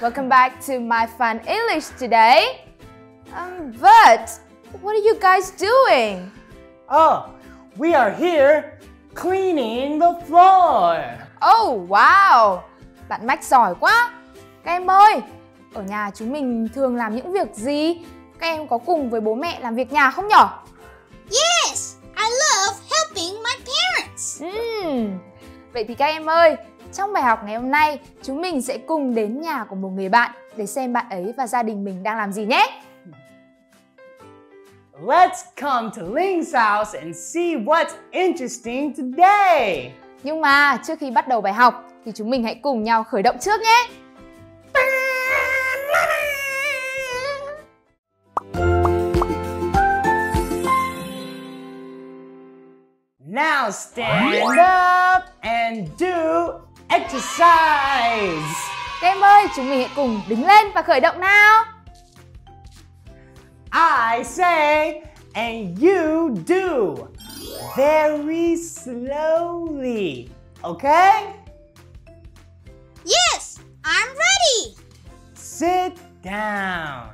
welcome back to my fun English today. Um, but what are you guys doing? Oh, we are here cleaning the floor. Oh, wow! Bạn Max giỏi quá! Các em ơi, ở nhà chúng mình thường làm những việc gì? Các em có cùng với bố mẹ làm việc nhà không nhở? Yes, I love helping my parents. Ừm, Vậy thì các em ơi, trong bài học ngày hôm nay, chúng mình sẽ cùng đến nhà của một người bạn để xem bạn ấy và gia đình mình đang làm gì nhé. Let's come to Ling's house and see what's interesting today. Nhưng mà trước khi bắt đầu bài học thì chúng mình hãy cùng nhau khởi động trước nhé. Now stand up and do exercise. Các em ơi, chúng mình hãy cùng đứng lên và khởi động nào. I say and you do very slowly. Okay? Yes, I'm ready. Sit down.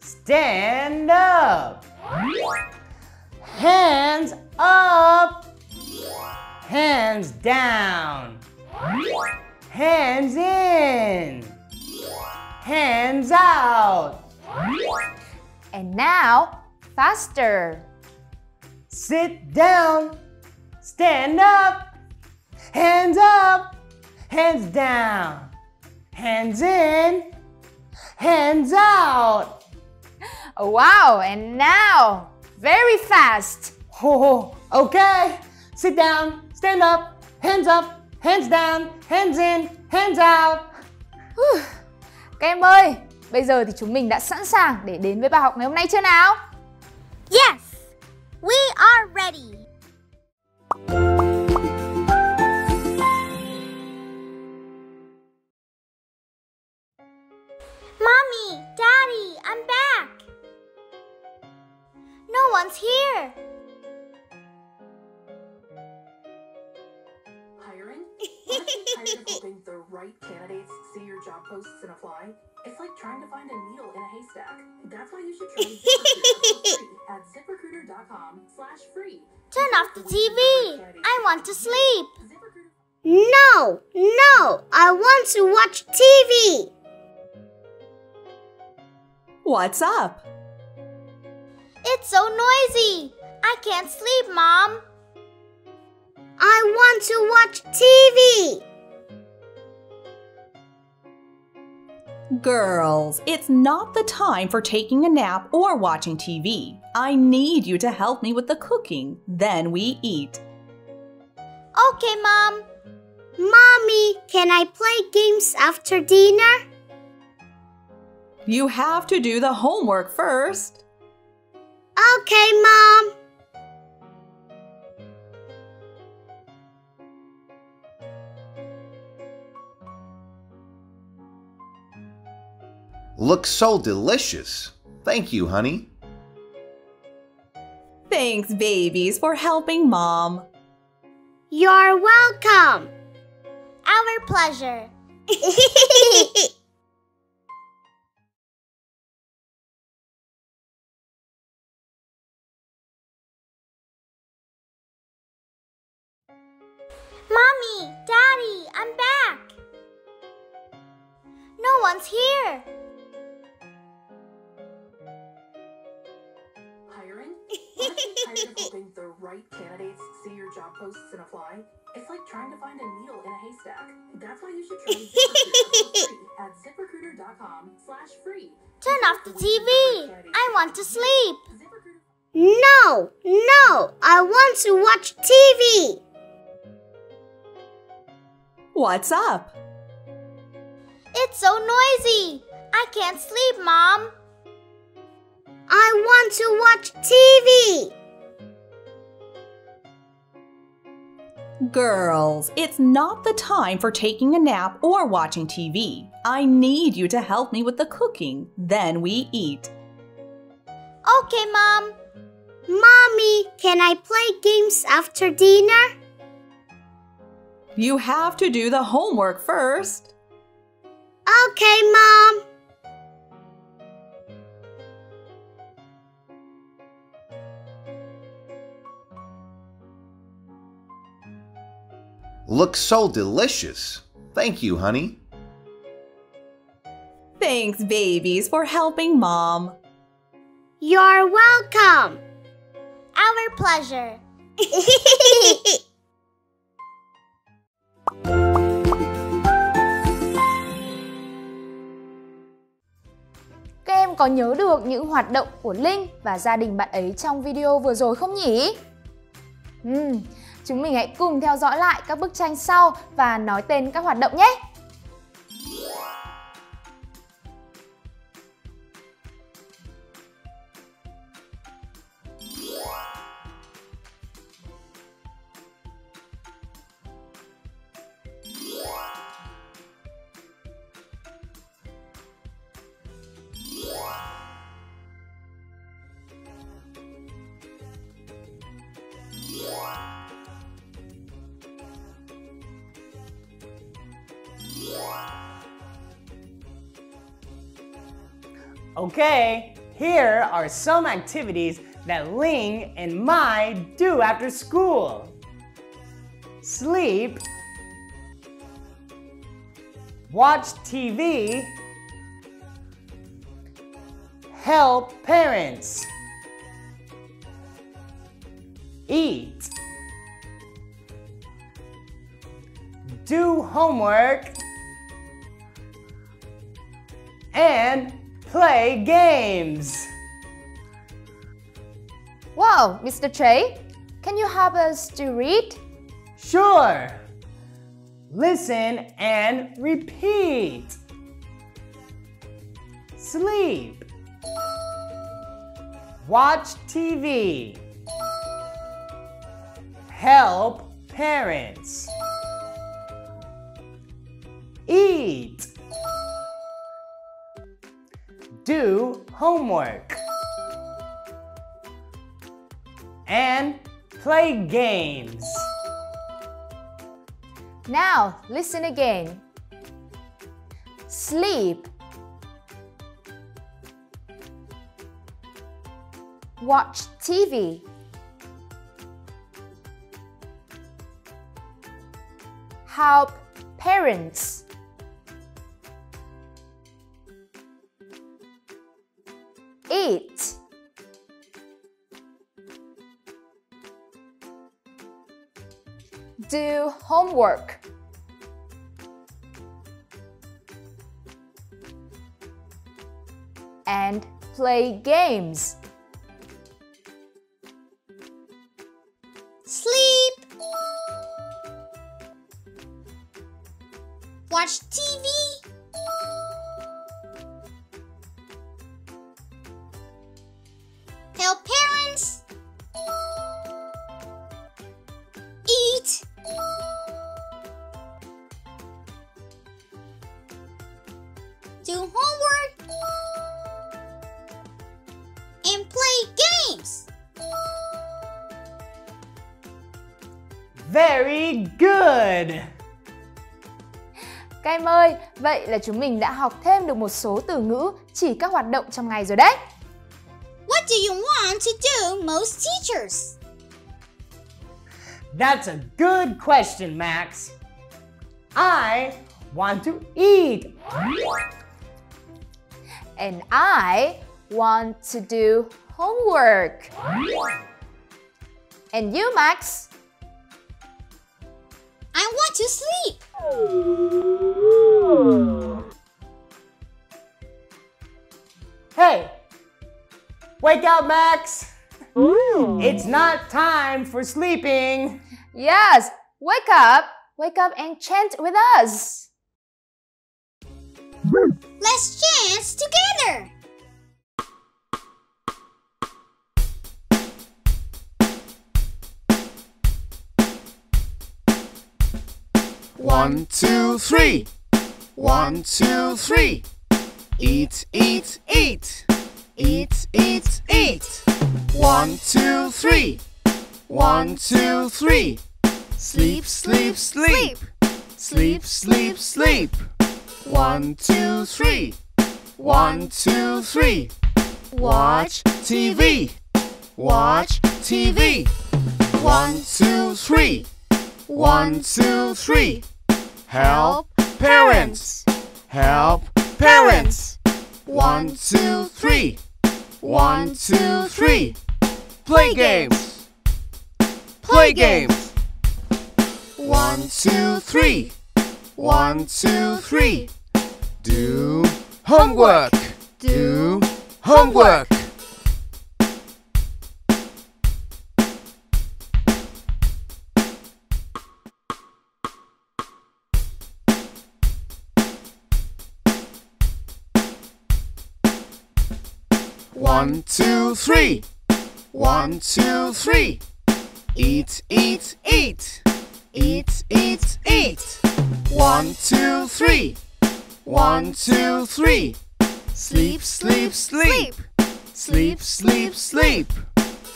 Stand up. Hands up. Hands down. Hands in. Hands out. And now, faster. Sit down. Stand up. Hands up. Hands down. Hands in. Hands out. Wow, and now, very fast. Oh, okay. Sit down. Stand up. Hands up. Hands down. Hands in. Hands out. Các em ơi, bây giờ thì chúng mình đã sẵn sàng để đến với bài học ngày hôm nay chưa nào? Yes, we are ready. That's why you should try ZipRecruiter for free at ziprecruiter.com slash free. Turn off the TV. I want to sleep. No, no, I want to watch TV. What's up? It's so noisy. I can't sleep, Mom. I want to watch TV. Girls, it's not the time for taking a nap or watching TV. I need you to help me with the cooking. Then we eat. Okay, Mom. Mommy, can I play games after dinner? You have to do the homework first. Okay, Mom. Looks so delicious. Thank you, honey. Thanks, babies, for helping mom. You're welcome. Our pleasure. needle in a haystack. That's why you should try ZipRecruiter at ziprecruiter.com slash free. Turn off the TV. I want to sleep. No, no, I want to watch TV. What's up? It's so noisy. I can't sleep, Mom. I want to watch TV. Girls, it's not the time for taking a nap or watching TV. I need you to help me with the cooking. Then we eat. Okay, Mom. Mommy, can I play games after dinner? You have to do the homework first. Okay, Mom. Looks so delicious. Thank you, honey. Thanks, babies, for helping mom. You're welcome. Our pleasure. Các em có nhớ được những hoạt động của Linh và gia đình bạn ấy trong video vừa rồi không nhỉ? Ừm, chúng mình hãy cùng theo dõi lại các bức tranh sau và nói tên các hoạt động nhé. Okay, here are some activities that Linh and Mai do after school. Sleep, watch TV, help parents, eat, do homework, and play games. Wow, Mr. Trey, can you help us to read? Sure. Listen and repeat. Sleep. Watch TV. Help parents. Eat. Do homework. And play games. Now, listen again. Sleep. Watch TV. Help parents. Eat. Do homework. And play games. Do homework. And play games. Very good. Các em ơi, vậy là chúng mình đã học thêm được một số từ ngữ chỉ các hoạt động trong ngày rồi đấy. What do you want to do most teachers? That's a good question, Max. I want to eat. And I want to do homework. And you, Max? I want to sleep. Hey, wake up, Max. It's not time for sleeping. Yes, wake up. Wake up and chant with us. Let's chant together. One, two, three. One, two, three. Eat, eat, eat. Eat, eat, eat. One, two, three. One, two, three. Sleep, sleep, sleep. Sleep, sleep, sleep. One, two, three. One, two, three. Watch TV. Watch TV. One, two, three. One, two, three. Help parents. Help parents. One, two, three. One, two, three. Play games. Play games. One, two, three. One, two, three. Do homework. Do homework. One, two, three. One, two, three. Eat, eat, eat. Eat, eat, eat. One, two, three. One, two, three. Sleep, sleep, sleep. Sleep, sleep, sleep.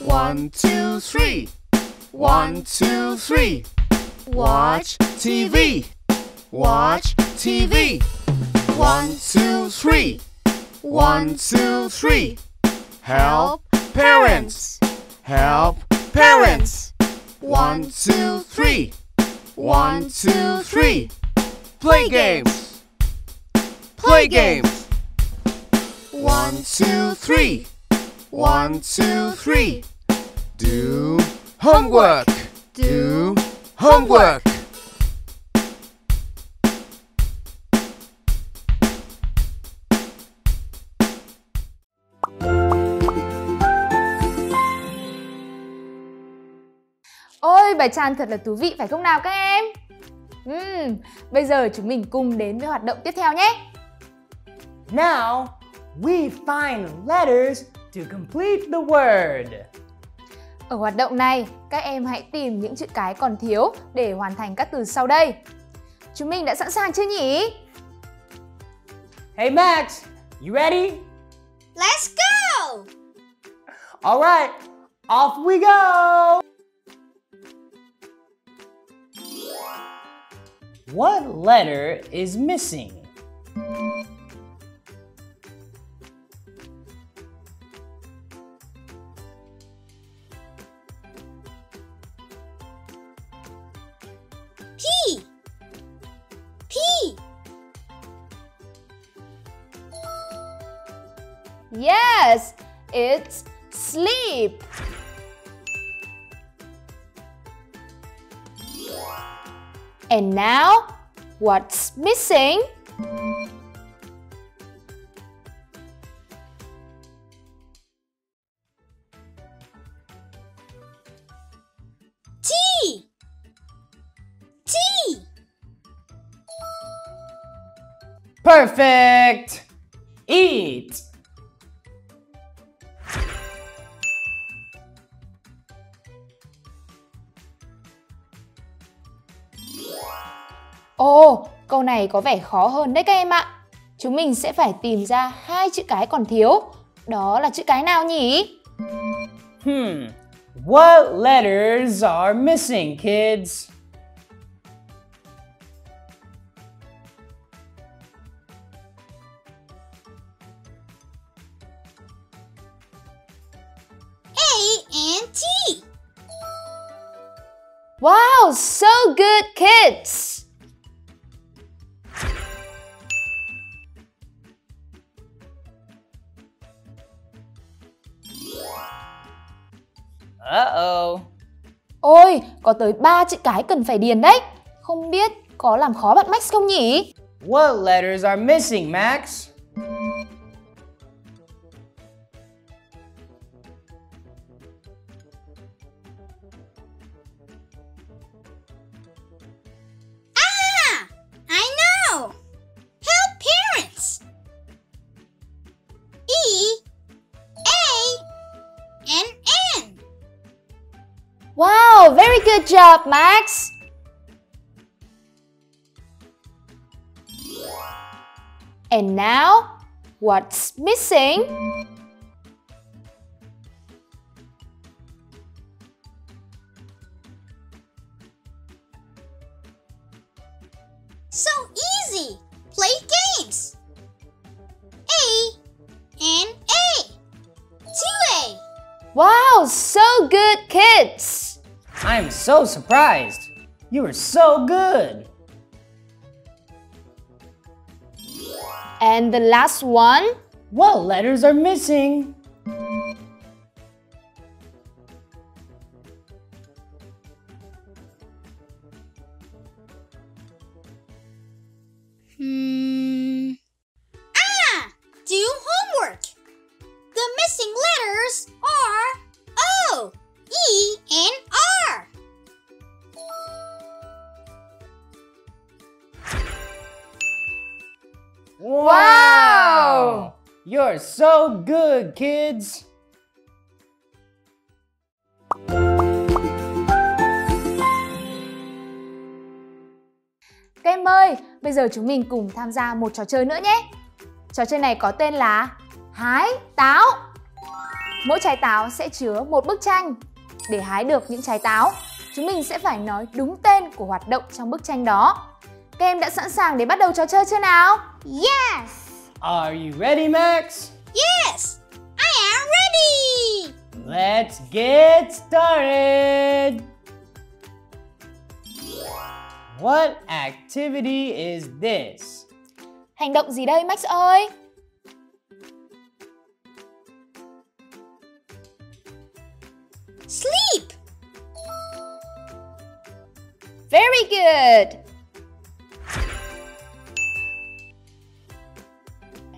One, two, three. One, two, three. Watch TV. Watch TV. One, two, three. One, two, three. Help parents. Help parents. One, two, three. One, two, three. Play games. Play games. One, two, three. One, two, three. Do homework. Do homework. Ôi, bài tràn thật là thú vị phải không nào các em? Ừm, bây giờ chúng mình cùng đến với hoạt động tiếp theo nhé. Now, we find letters to complete the word. Ở hoạt động này, các em hãy tìm những chữ cái còn thiếu để hoàn thành các từ sau đây. Chúng mình đã sẵn sàng chưa nhỉ? Hey Max, you ready? Let's go! All right, off we go! What letter is missing? Yes, it's sleep. And now, what's missing? Perfect! Eat! Ồ, câu này có vẻ khó hơn đấy các em ạ. Chúng mình sẽ phải tìm ra hai chữ cái còn thiếu. Đó là chữ cái nào nhỉ? Hmm, what letters are missing, kids? Good kids! Uh-oh. Ôi, có tới 3 chữ cái cần phải điền đấy. Không biết có làm khó bạn Max không nhỉ? What letters are missing, Max? And now, what's missing? So easy! Play games! A and A! 2A! Wow, so good, kids! I'm so surprised! You are so good! And the last one? What letters are missing? You're so good, kids. Các em ơi, bây giờ chúng mình cùng tham gia một trò chơi nữa nhé. Trò chơi này có tên là Hái táo. Mỗi trái táo sẽ chứa một bức tranh. Để hái được những trái táo, chúng mình sẽ phải nói đúng tên của hoạt động trong bức tranh đó. Các em đã sẵn sàng để bắt đầu trò chơi chưa nào? Yeah! Are you ready, Max? Yes! I am ready! Let's get started. What activity is this? Hành động gì đây Max ơi? Sleep! Very good!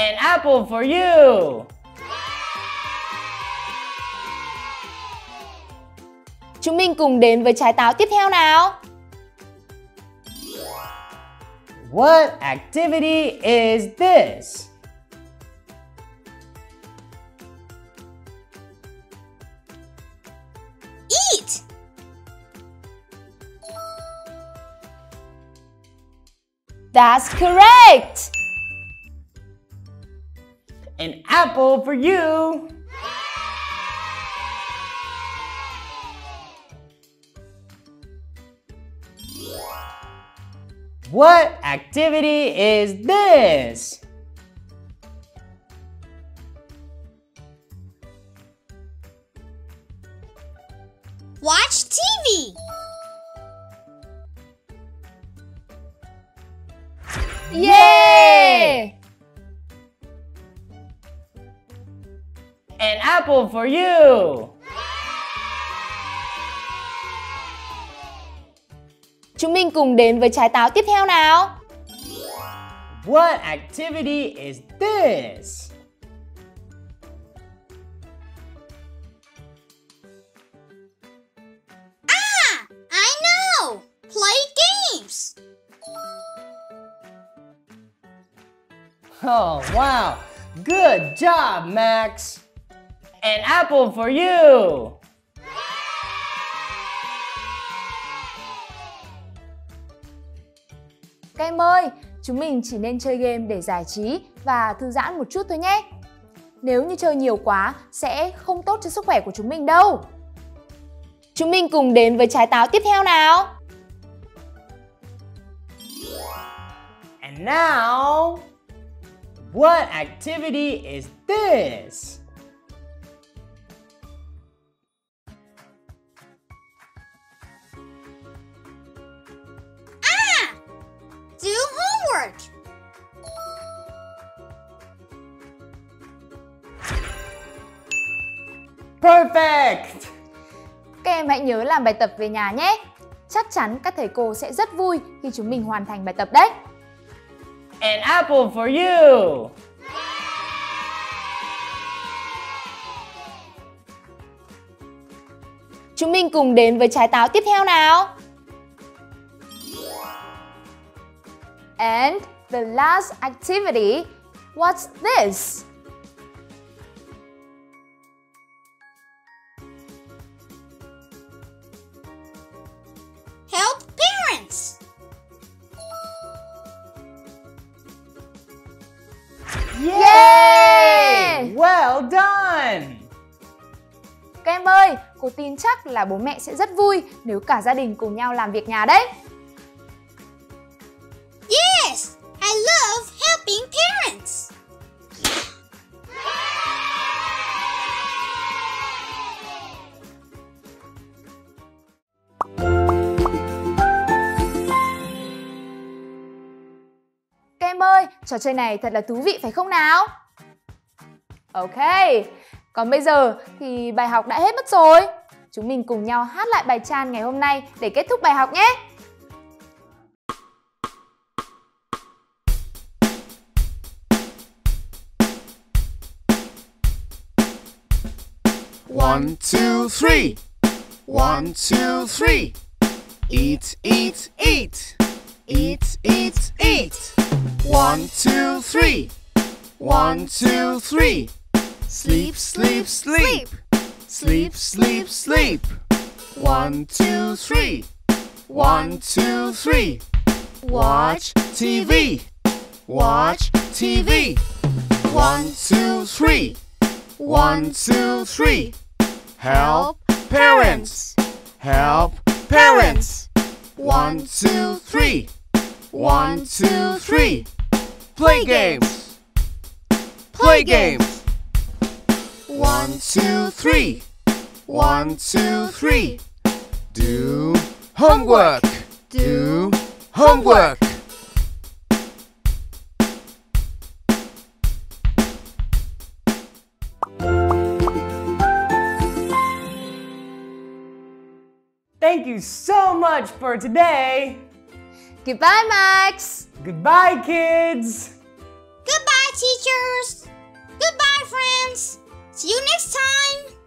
An apple for you. Chúng mình cùng đến với trái táo tiếp theo nào. What activity is this? Eat! That's correct! An apple for you. What activity is this? Watch TV! Yay! An apple for you. Chúng mình cùng đến với trái táo tiếp theo nào. What activity is this? Ah! I know! Play games! Oh, wow. Good job, Max. An apple for you. Các em ơi, chúng mình chỉ nên chơi game để giải trí và thư giãn một chút thôi nhé. Nếu như chơi nhiều quá sẽ không tốt cho sức khỏe của chúng mình đâu. Chúng mình cùng đến với trái táo tiếp theo nào. And now, what activity is this? Perfect! Các em hãy nhớ làm bài tập về nhà nhé. Chắc chắn các thầy cô sẽ rất vui khi chúng mình hoàn thành bài tập đấy. An apple for you. Chúng mình cùng đến với trái táo tiếp theo nào. And the last activity, what's this? Các em ơi, cô tin chắc là bố mẹ sẽ rất vui nếu cả gia đình cùng nhau làm việc nhà đấy. Yes, I love helping parents. Các em ơi, trò chơi này thật là thú vị phải không nào? Ok, còn bây giờ thì bài học đã hết mất rồi. Chúng mình cùng nhau hát lại bài tràn ngày hôm nay để kết thúc bài học nhé. One, two, three. One, two, three. Eat, eat, eat. Eat, eat, eat. One, two, three. One, two, three. Sleep, sleep, sleep. Sleep, sleep, sleep. One, two, three. One, two, three. Watch TV. Watch TV. One, two, three. One, two, three. Help parents. Help parents. One, two, three. One, two, three. Play games. Play games. One, two, three. One, two, three. Do homework. Do homework. Thank you so much for today. Goodbye, Max! Goodbye, kids. Goodbye, teachers. Goodbye, friends. See you next time.